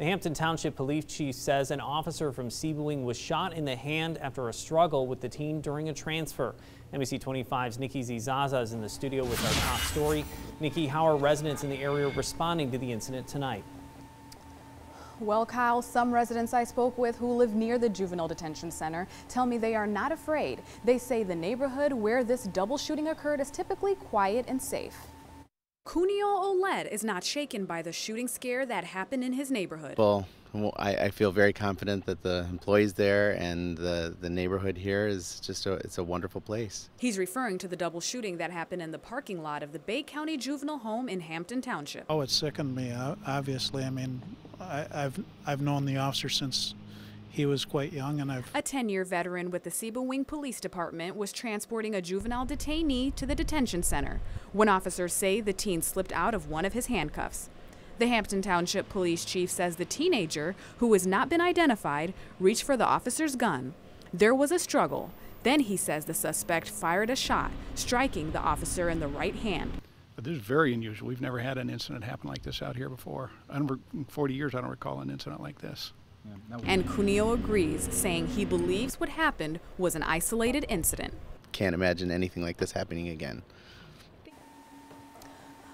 The Hampton Township Police Chief says an officer from Sebewaing was shot in the hand after a struggle with the teen during a transfer. NBC 25's Nikki Zizaza is in the studio with our top story. Nikki, how are residents in the area responding to the incident tonight? Well, Kyle, some residents I spoke with who live near the juvenile detention center tell me they are not afraid. They say the neighborhood where this double shooting occurred is typically quiet and safe. Cuneo Oled is not shaken by the shooting scare that happened in his neighborhood. Well, I, I feel very confident that the employees there and the, the neighborhood here is just a, it's a wonderful place. He's referring to the double shooting that happened in the parking lot of the Bay County Juvenile Home in Hampton Township. Oh, it sickened me, obviously. I mean, I, I've, I've known the officer since he was quite young and I've a 10-year veteran with the Sebewaing Police Department was transporting a juvenile detainee to the detention center when officers say the teen slipped out of one of his handcuffs. The Hampton Township Police Chief says the teenager, who has not been identified, reached for the officer's gun. There was a struggle. Then he says the suspect fired a shot, striking the officer in the right hand. This is very unusual. We've never had an incident happen like this out here before. In 40 years, I don't recall an incident like this. Yeah, and Cuneo agrees, saying he believes what happened was an isolated incident. Can't imagine anything like this happening again.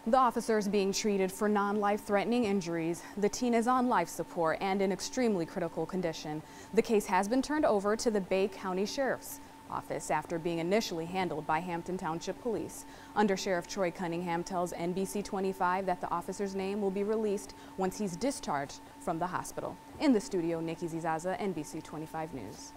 The officer is being treated for non-life-threatening injuries. The teen is on life support and in extremely critical condition. The case has been turned over to the Bay County Sheriff's office after being initially handled by Hampton Township Police. Under Sheriff Troy Cunningham tells NBC 25 that the officer's name will be released once he's discharged from the hospital. In the studio, Nikki Zizaza, NBC 25 News.